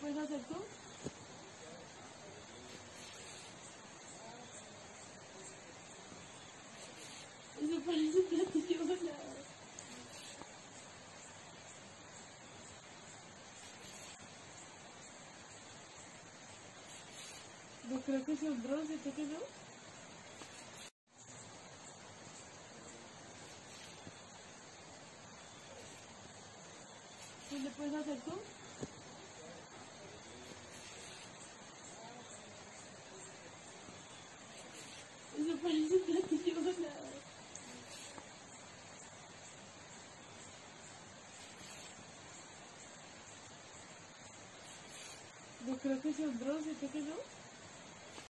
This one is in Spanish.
puedes hacer tú? Eso parece platillo volado. Yo creo que son bronce, ¿tú que no? ¿Qué le puedes hacer tú? please let you know. Yo creo que son bros, ¿qué quedó?